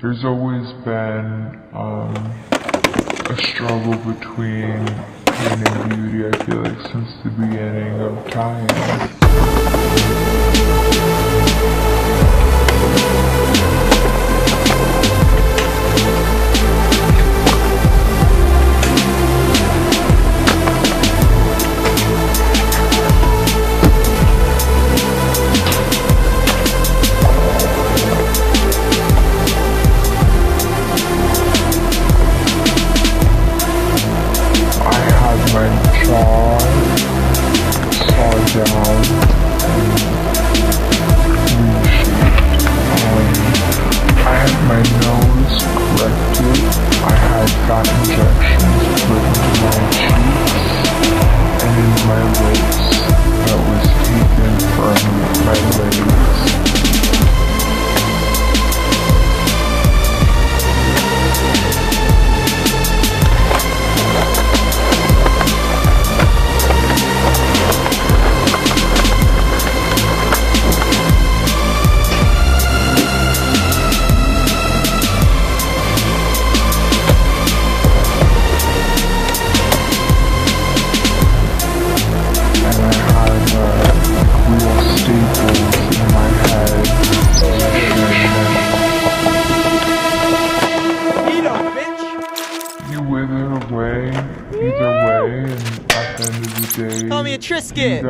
there's always been um, a struggle between pain and beauty, I feel like, since the beginning of time. Call me a Trisket.